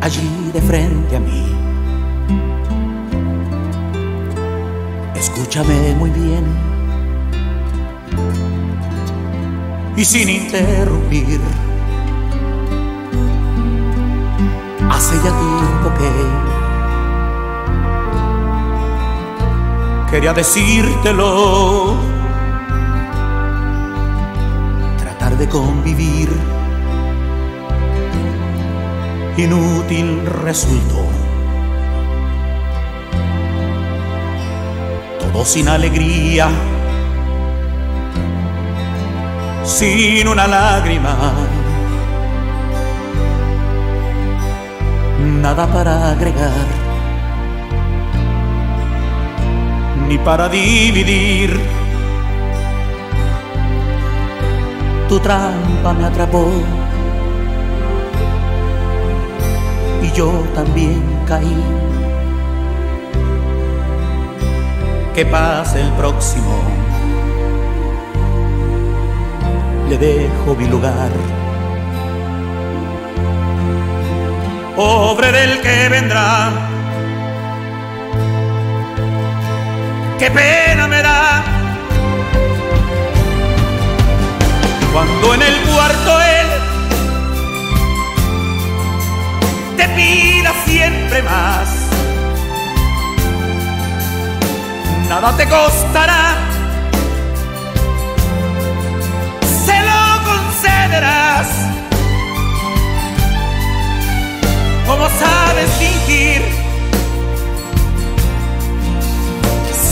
Allí de frente a mí. Escúchame muy bien y sin interrumpir. Hace ya tiempo que quería decírtelo, de convivir inútil resultó. Todo sin alegría, sin una lágrima, nada para agregar, ni para dividir. Tu trampa me atrapó y yo también caí. Que pase el próximo, le dejo mi lugar. Pobre del que vendrá, qué pena me da cuando en el cuarto él te pida siempre más. Nada te costará, se lo concederás. Como sabes fingir,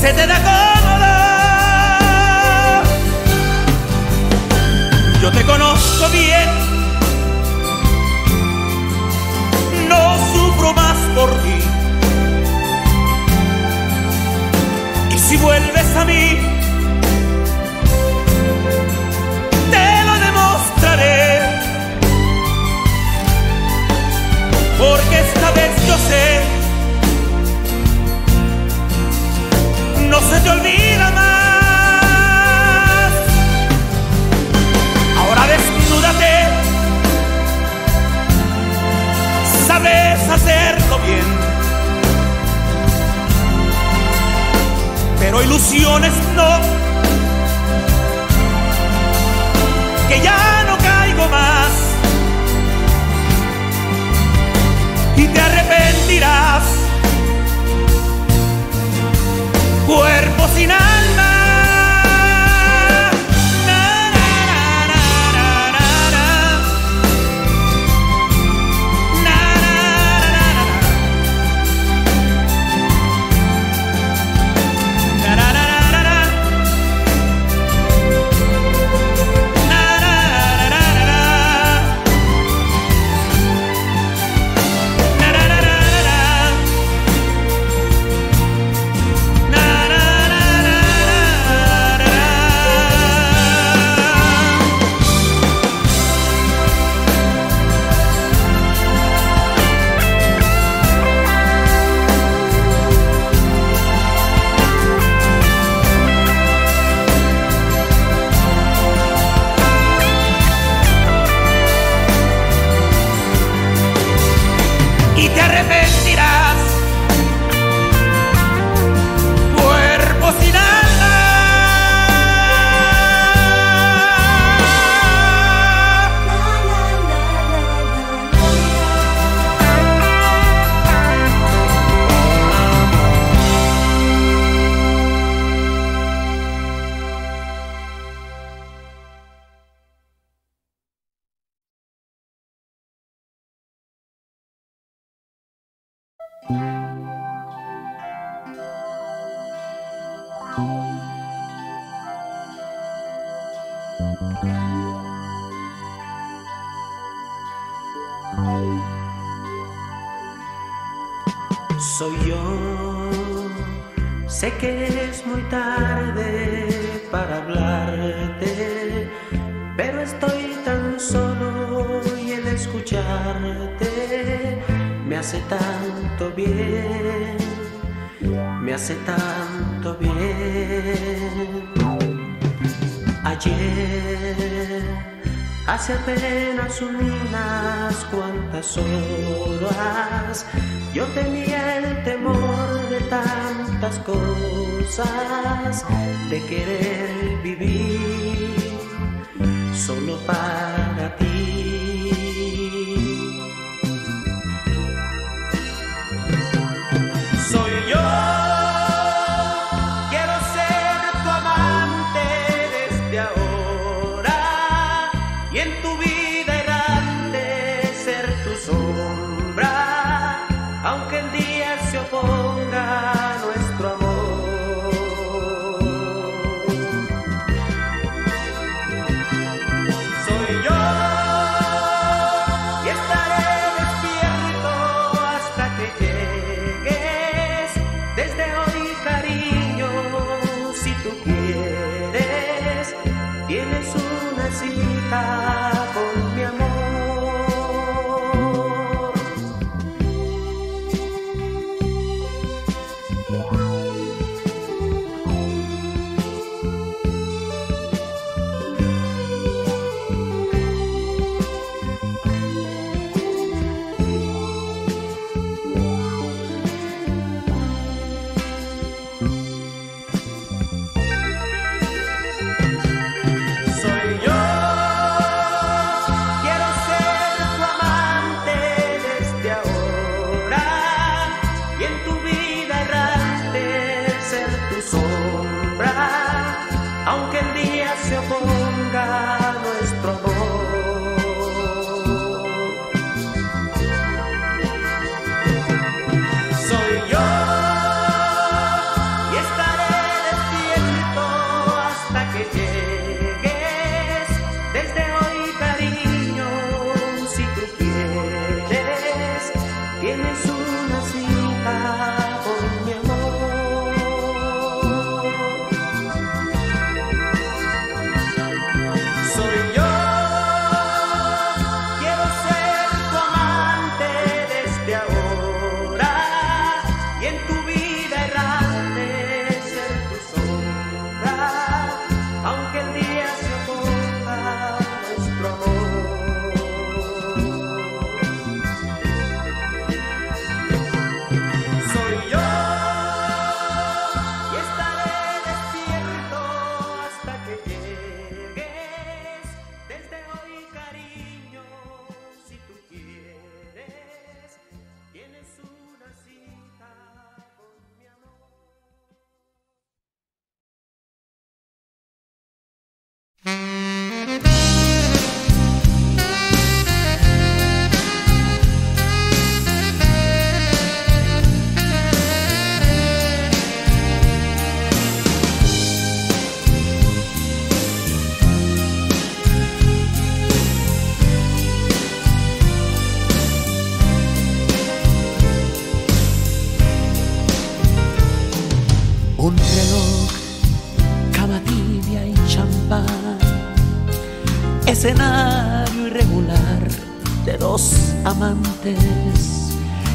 se te da te conozco bien no sufro más por ti. Y si vuelves a mí, te lo demostraré. Porque esta vez yo sé, no se te olvida más. Sabes hacerlo bien. Pero ilusiones no, que ya no caigo más. Y te arrepentirás, cuerpo sin alma. Hace apenas unas cuantas horas yo tenía el temor de tantas cosas, de querer vivir solo para cita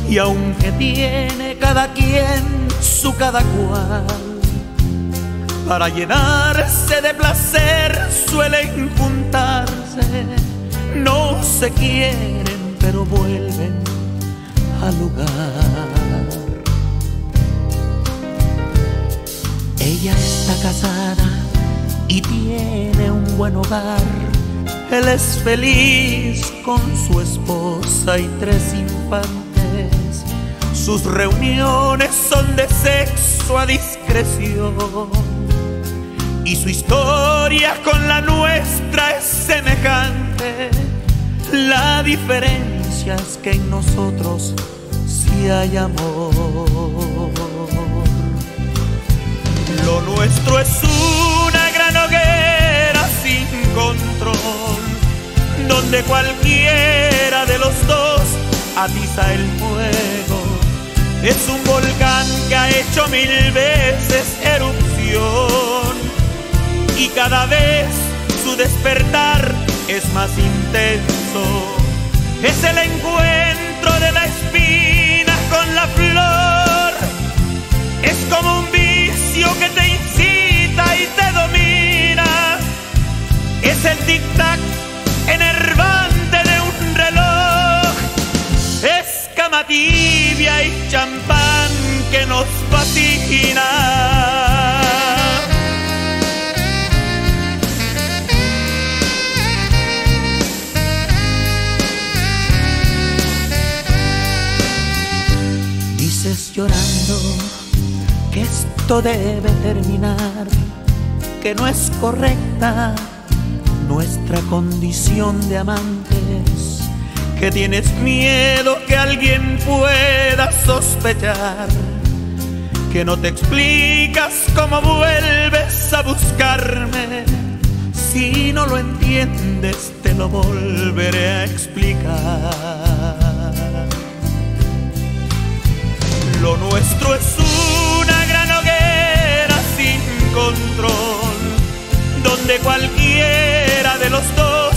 Y aunque tiene cada quien su cada cual, para llenarse de placer suelen juntarse. No se quieren, pero vuelven al lugar. Ella está casada y tiene un buen hogar. Él es feliz con su esposa y tres infantes. Sus reuniones son de sexo a discreción. Y su historia con la nuestra es semejante. La diferencia es que en nosotros sí hay amor. Lo nuestro es una gran hoguera sin control, donde cualquiera de los dos atiza el fuego. Es un volcán que ha hecho mil veces erupción y cada vez su despertar es más intenso. Es el encuentro de la espina con la flor. Es como un vicio que te incita y te domina. Es el tic-tac tibia y champán que nos vaticina. Dices llorando que esto debe terminar, que no es correcta nuestra condición de amante que tienes miedo que alguien pueda sospechar, que no te explicas cómo vuelves a buscarme. Si no lo entiendes, te lo volveré a explicar. Lo nuestro es una gran hoguera sin control, donde cualquiera de los dos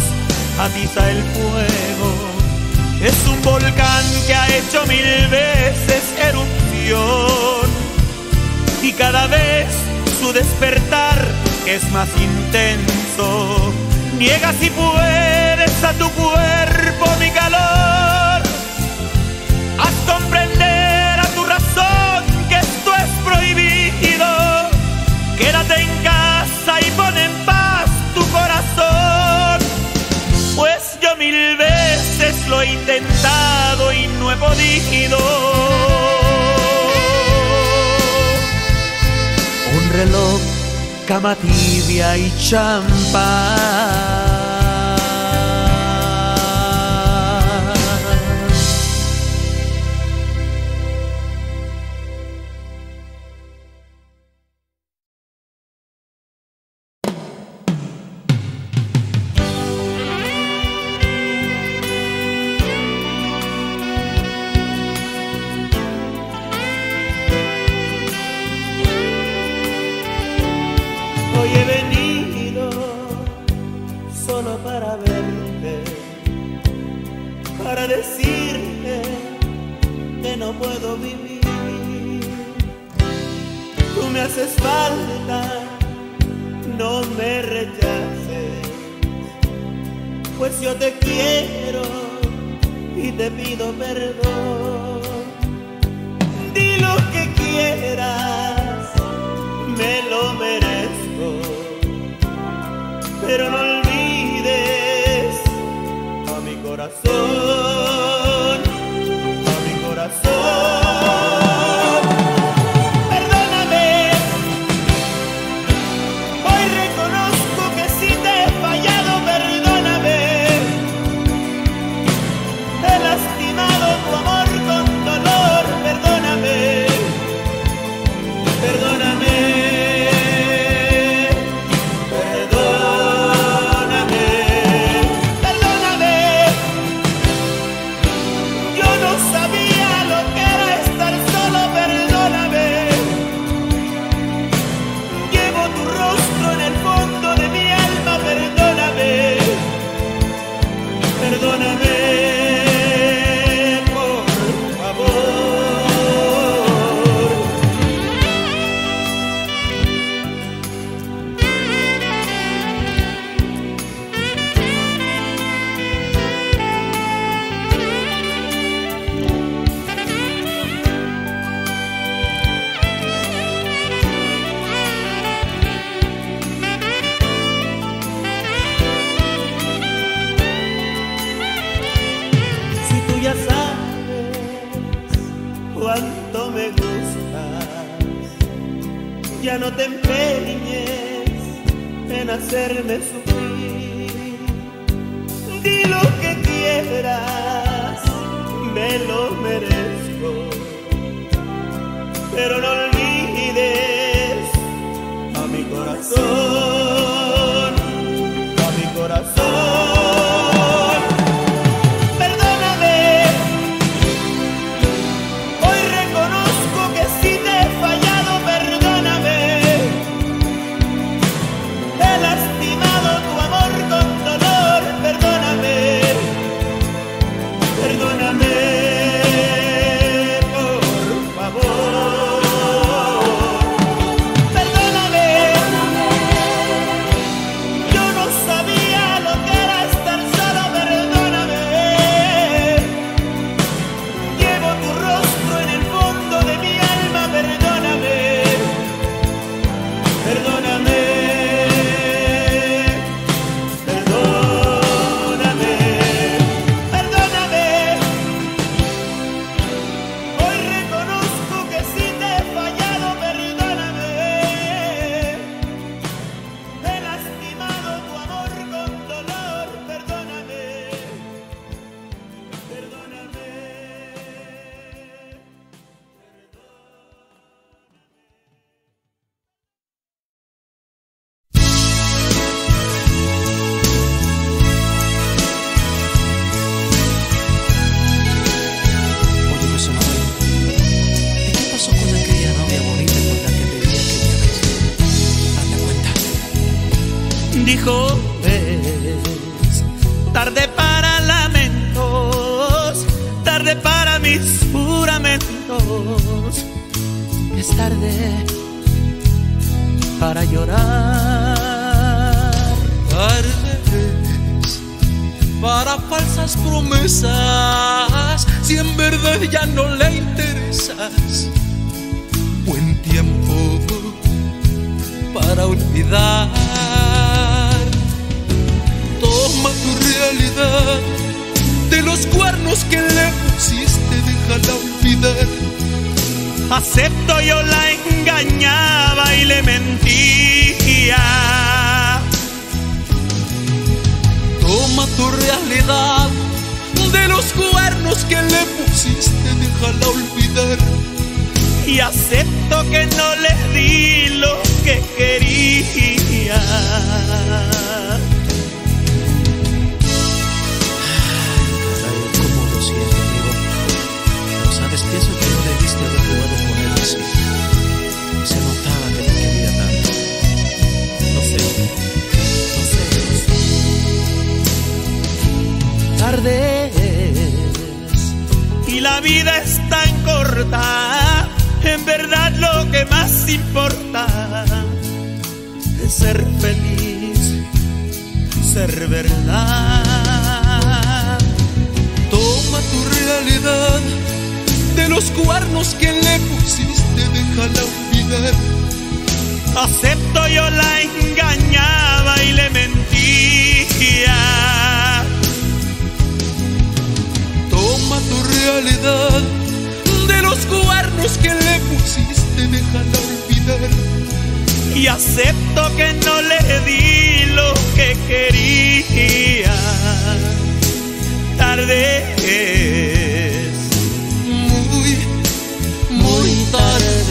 atiza el fuego es un volcán que ha hecho mil veces erupción y cada vez su despertar es más intenso. Niega si puedes a tu cuerpo mi calor. fuego líquido. Un reloj, cama tibia y champán verme su es tarde para llorar. Tardes para falsas promesas, si en verdad ya no le interesas. Buen tiempo para olvidar. Toma tu realidad de los cuernos que le pusiste, déjala olvidar. Acepto yo la engañaba y le mentía. Toma tu realidad de los cuernos que le pusiste, déjala olvidar. Y acepto que no le di lo que quería. Sabes, pienso que no debiste haber jugado con él así. Se notaba que te quería tanto. No sé, no sé, no sé. Tardes y la vida es tan corta. En verdad lo que más importa es ser feliz, ser verdad. Toma tu realidad de los cuernos que le pusiste, déjala olvidar. Acepto yo la engañaba y le mentía. Toma tu realidad de los cuernos que le pusiste, déjala olvidar. Y acepto que no le di lo que quería. Tarde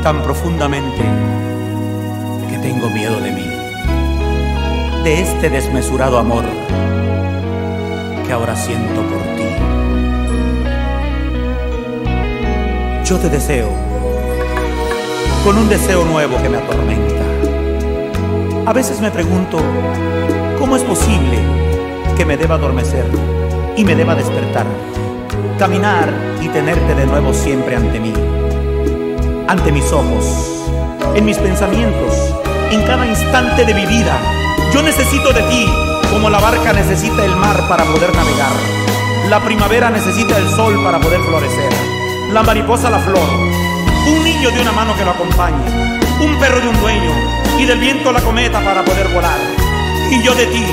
tan profundamente que tengo miedo de mí, de este desmesurado amor que ahora siento por ti. Yo te deseo con un deseo nuevo que me atormenta. A veces me pregunto, ¿cómo es posible que me deba adormecer y me deba despertar? Caminar y tenerte de nuevo siempre ante mí, ante mis ojos, en mis pensamientos, en cada instante de mi vida. Yo necesito de ti como la barca necesita el mar para poder navegar. La primavera necesita el sol para poder florecer. La mariposa la flor. Un niño de una mano que lo acompañe. Un perro de un dueño. Y del viento la cometa para poder volar. Y yo de ti,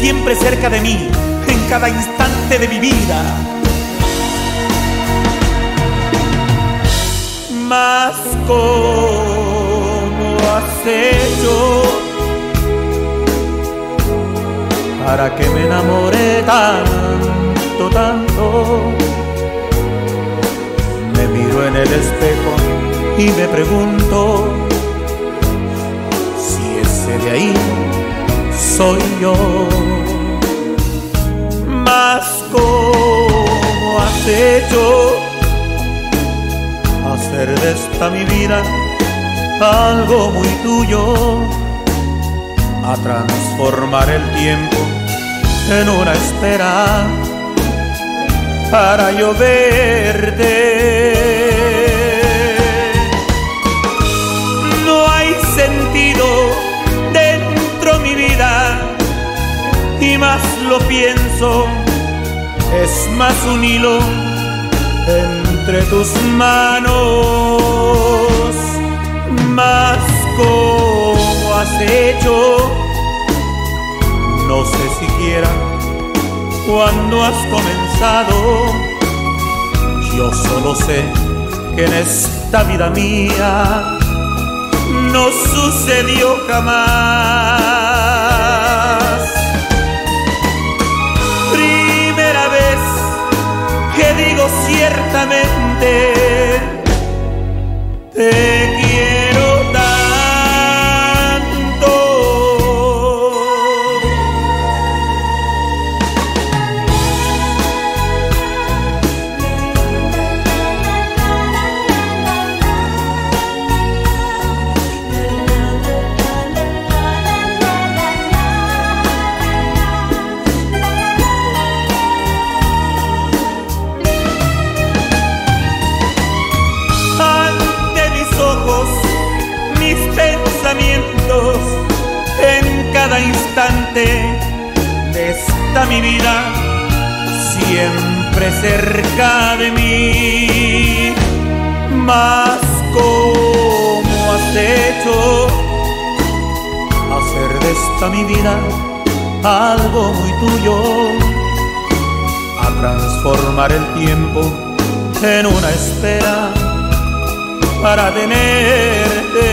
siempre cerca de mí, en cada instante de mi vida. Más como has hecho para que me enamore tanto, tanto. Me miro en el espejo y me pregunto si ese de ahí soy yo. más como has hecho Esta mi vida algo muy tuyo, a transformar el tiempo en una espera para yo verte. no hay sentido dentro mi vida y más lo pienso es más un hilo entre tus manos más como has hecho No sé siquiera cuándo has comenzado. Yo solo sé que en esta vida mía no sucedió jamás ciertamente. Te mi vida, siempre cerca de mí. Mas como has hecho hacer de esta mi vida algo muy tuyo, a transformar el tiempo en una espera para tenerte.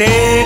Te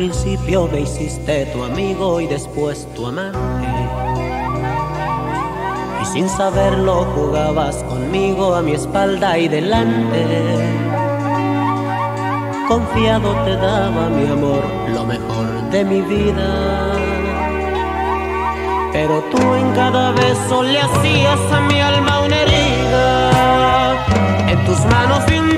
principio me hiciste tu amigo y después tu amante. Y sin saberlo jugabas conmigo a mi espalda y delante. Confiado te daba mi amor, lo mejor de mi vida. Pero tú en cada beso le hacías a mi alma una herida. En tus manos vi un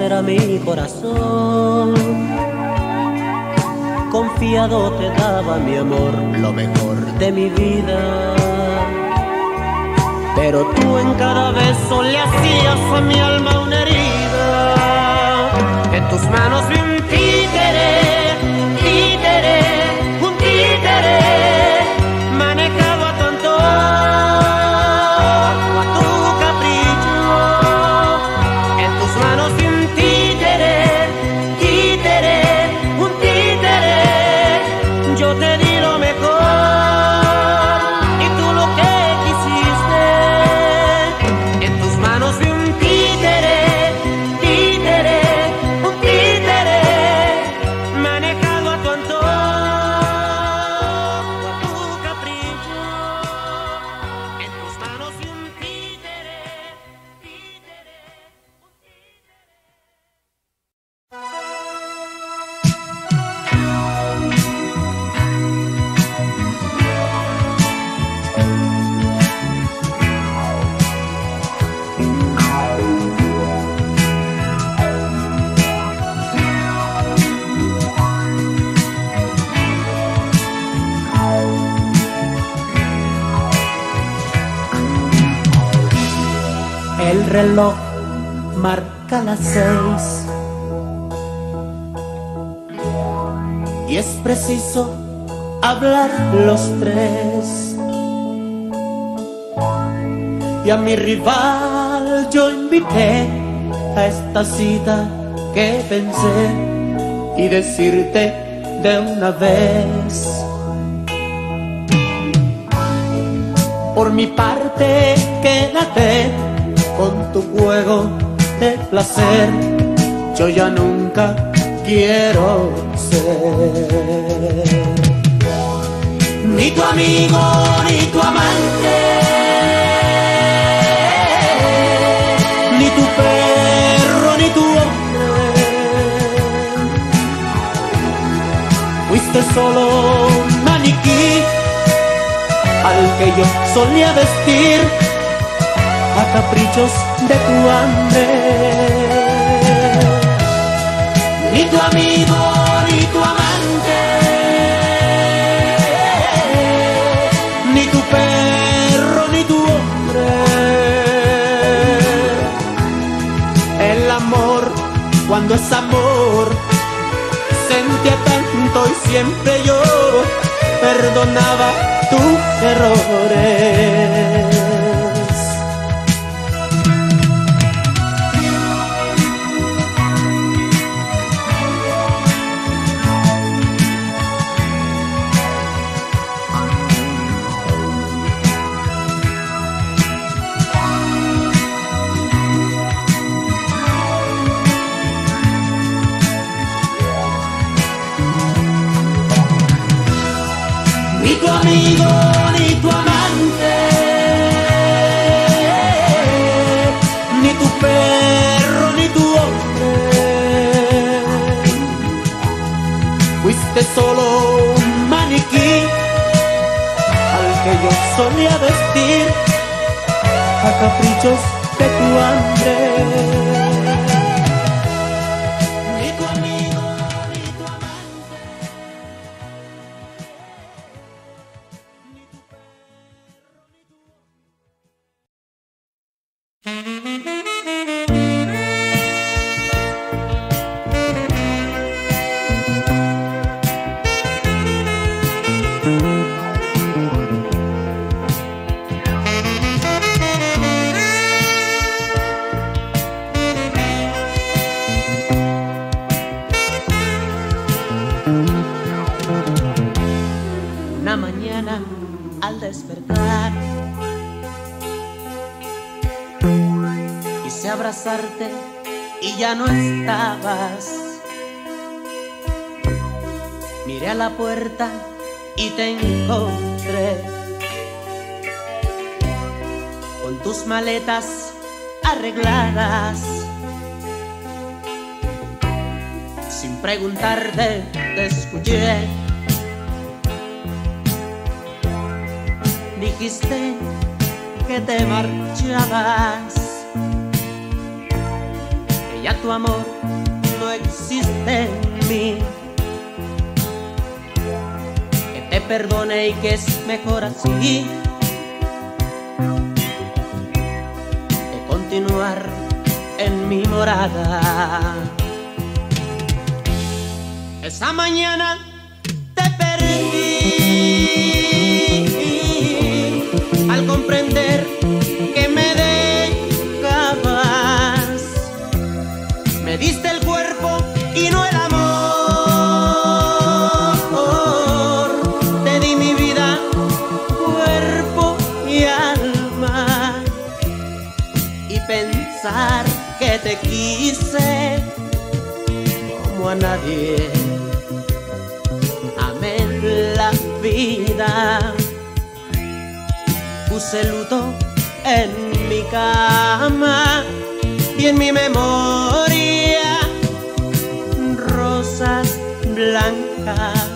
era mi corazón. Confiado te daba mi amor, lo mejor de mi vida. Pero tú en cada beso le hacías a mi alma una herida. En tus manos vi un títere, reloj marca las seis. Y es preciso hablar los tres. Y a mi rival yo invité a esta cita que pensé y decirte de una vez. Por mi parte, quédate con tu juego de placer. Yo ya nunca quiero ser ni tu amigo ni tu amante, ni tu perro ni tu hombre. Fuiste solo un maniquí al que yo solía vestir caprichos de tu hambre. Ni tu amigo ni tu amante, ni tu perro ni tu hombre. El amor, cuando es amor, sentía tanto y siempre yo perdonaba tus errores. Solo un maniquí al que yo solía vestir a caprichos de tu hambre. Arregladas. Sin preguntarte, te escuché. Dijiste que te marchabas, que ya tu amor no existe en mí, que te perdone y que es mejor así, continuar en mi morada. Esa mañana te perdí al comprender nadie. Amé la vida puse luto en mi cama y en mi memoria rosas blancas.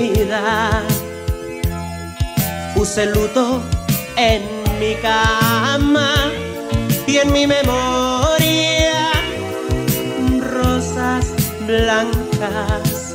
Vida. Puse luto en mi cama y en mi memoria rosas blancas.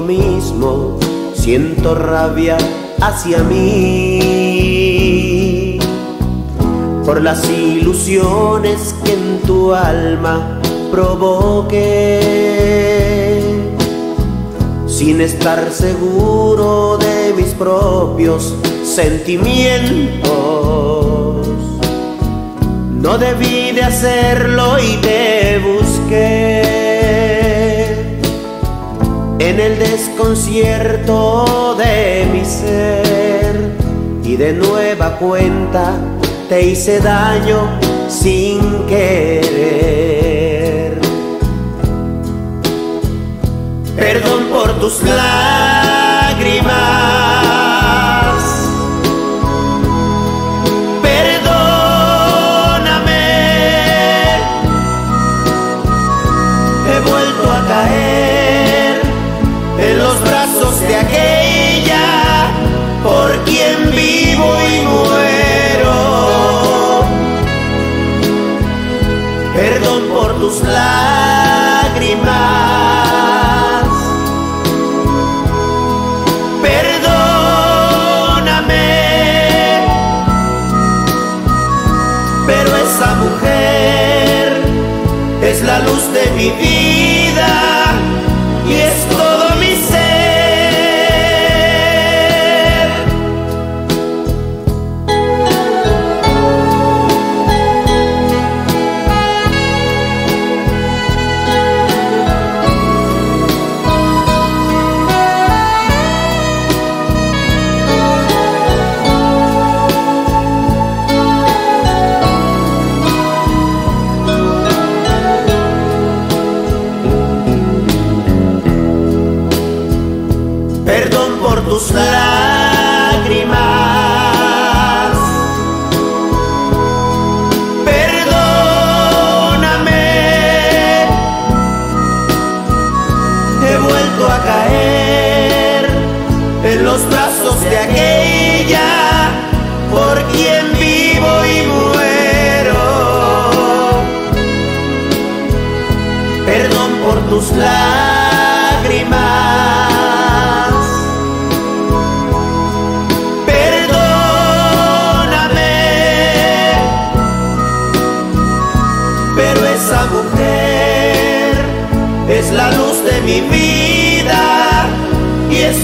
Mismo, siento rabia hacia mí por las ilusiones que en tu alma provoqué, sin estar seguro de mis propios sentimientos. No debí de hacerlo y te en el desconcierto de mi ser y de nueva cuenta te hice daño sin querer. Perdón por tus lágrimas. La luz de mi vida Perdón por tus lágrimas. Perdóname. Pero esa mujer es la luz de mi vida y es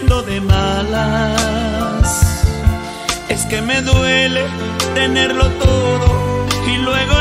ando de malas. Es que me duele tenerlo todo y luego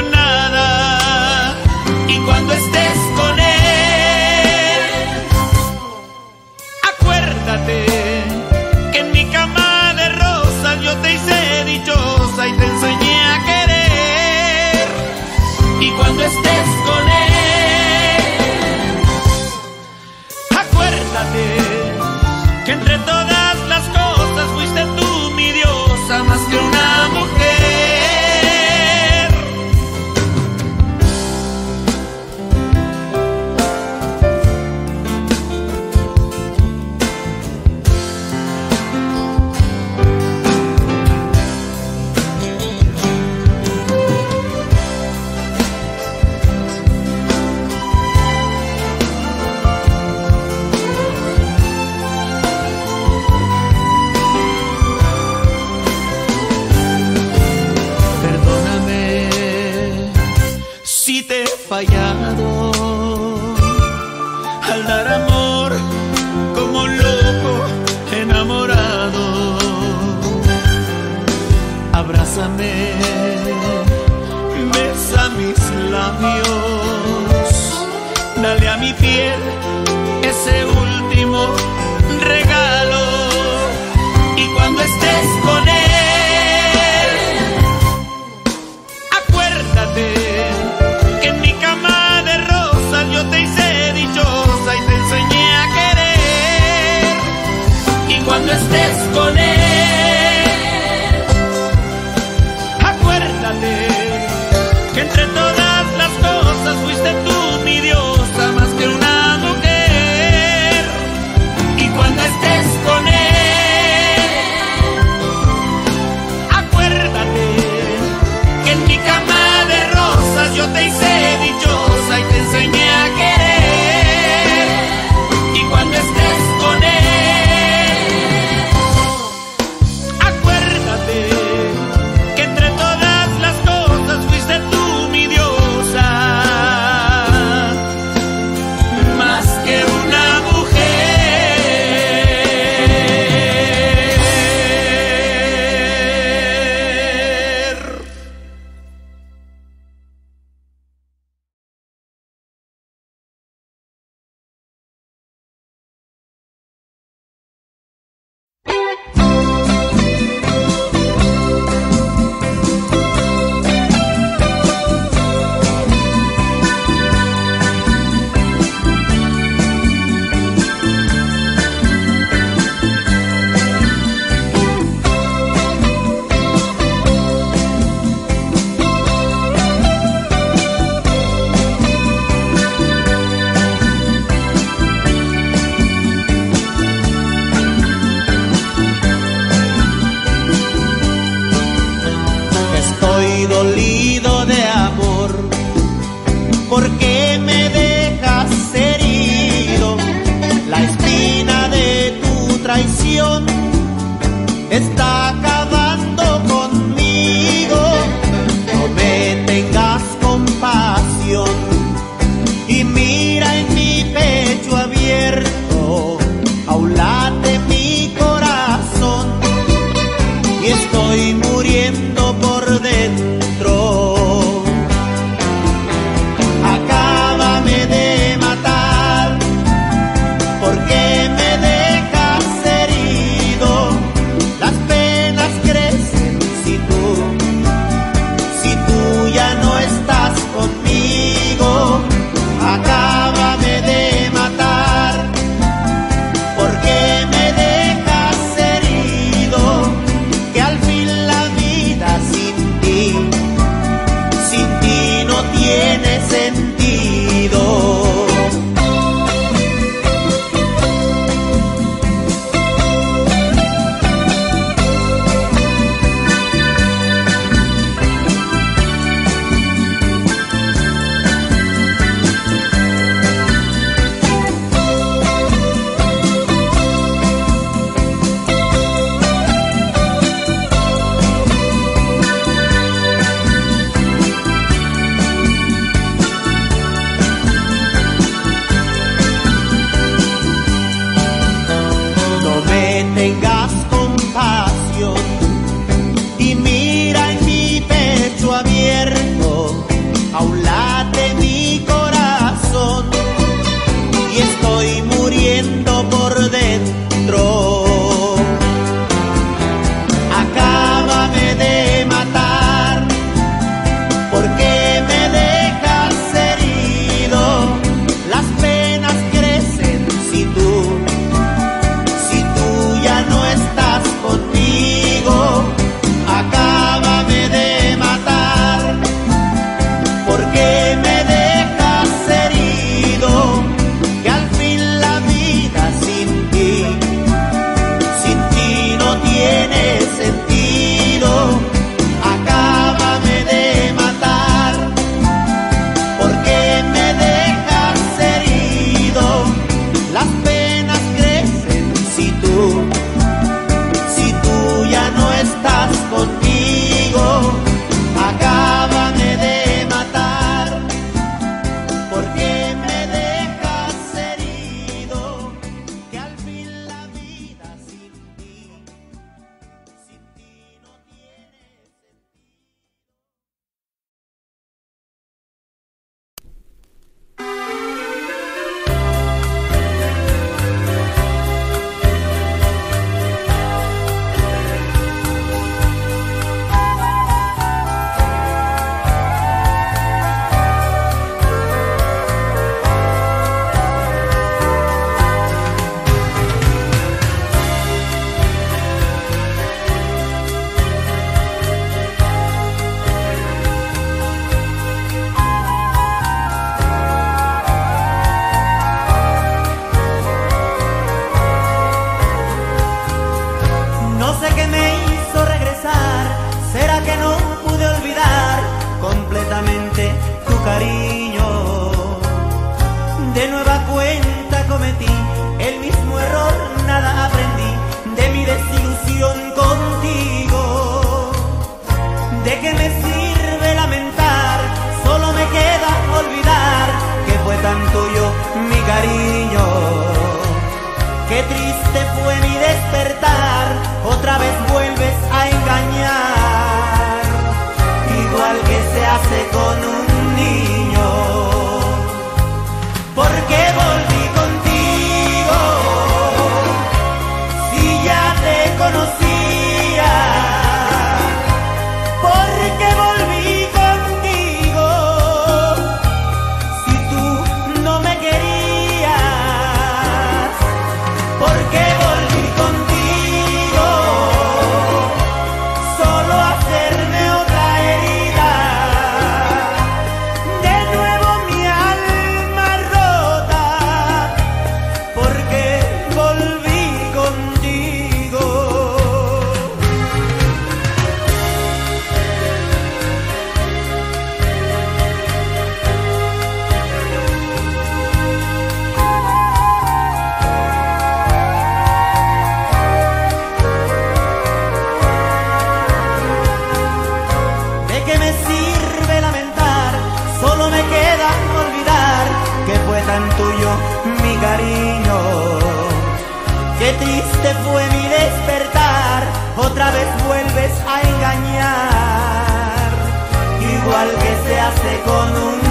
hace con un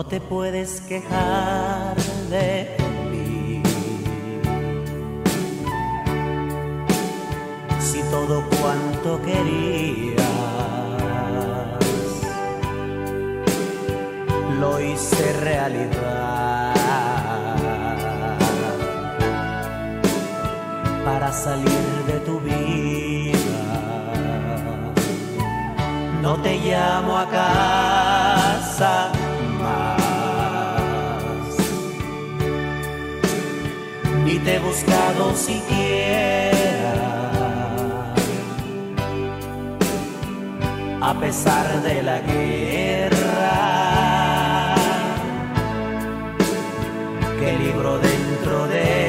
No te puedes quejar de mí. Si todo cuanto querías lo hice realidad para salir de tu vida. No te llamo a casa te he buscado siquiera. A pesar de la guerra, que libro dentro de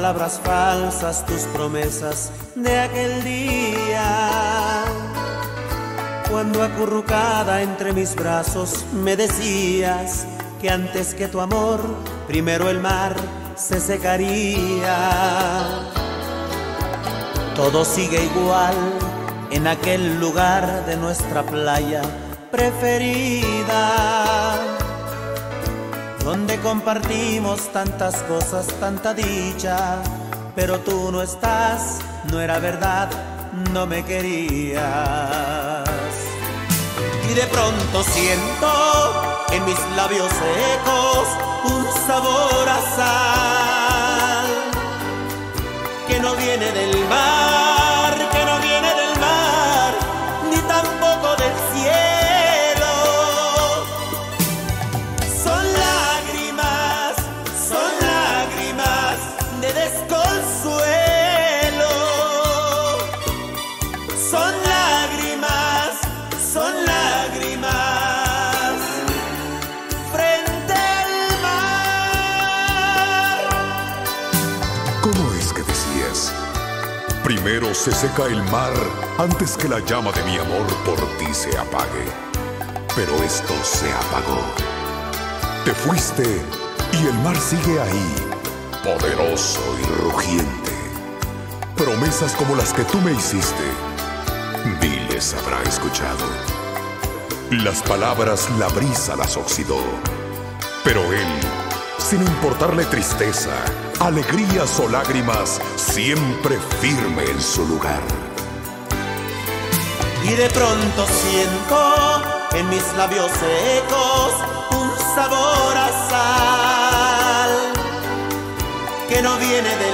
palabras falsas, tus promesas de aquel día. Cuando acurrucada entre mis brazos me decías que antes que tu amor, primero el mar se secaría. Todo sigue igual en aquel lugar de nuestra playa preferida, donde compartimos tantas cosas, tanta dicha, pero tú no estás, no era verdad, no me querías. Y de pronto siento en mis labios secos un sabor a sal que no viene del mar, Primero se seca el mar antes que la llama de mi amor por ti se apague. Pero esto se apagó. Te fuiste y el mar sigue ahí, poderoso y rugiente. Promesas como las que tú me hiciste, ni les habrá escuchado. Las palabras la brisa las oxidó. Pero él, sin importarle tristeza, alegrías o lágrimas, siempre firme en su lugar. Y de pronto siento en mis labios secos un sabor a sal que no viene del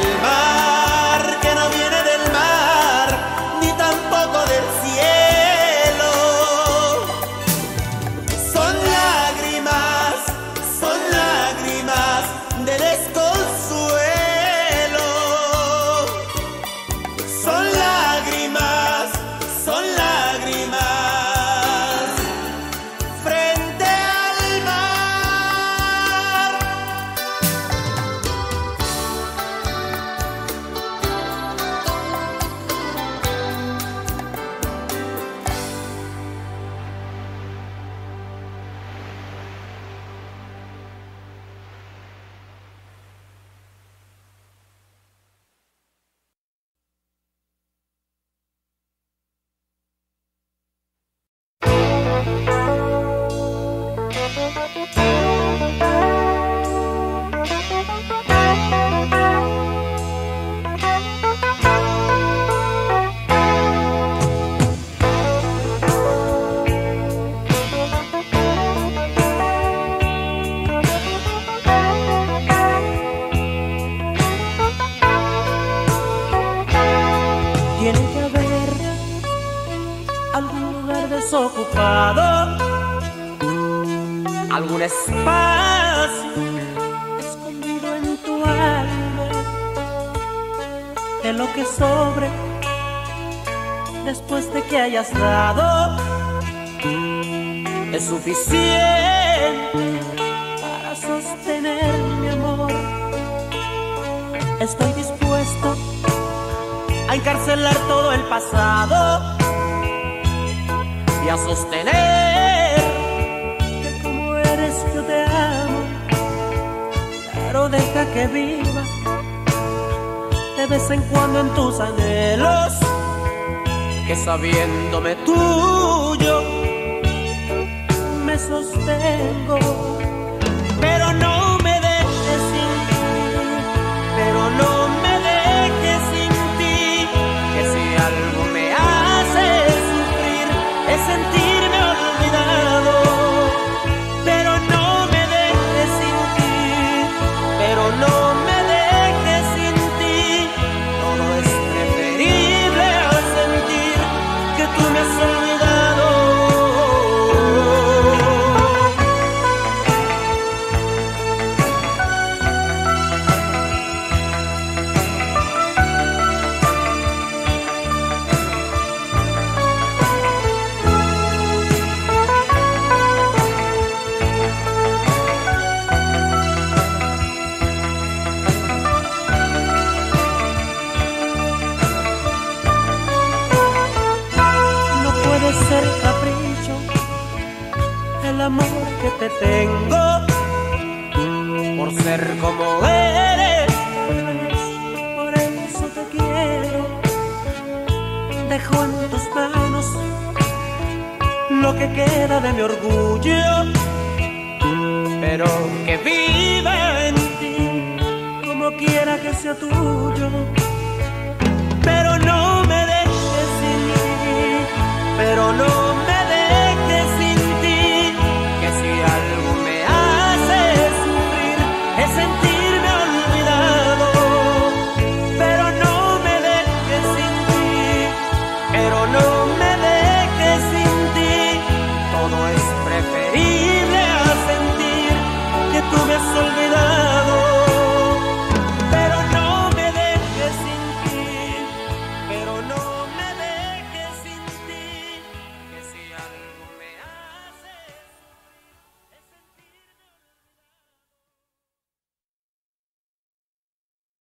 que sabiéndome tuyo me sostengo,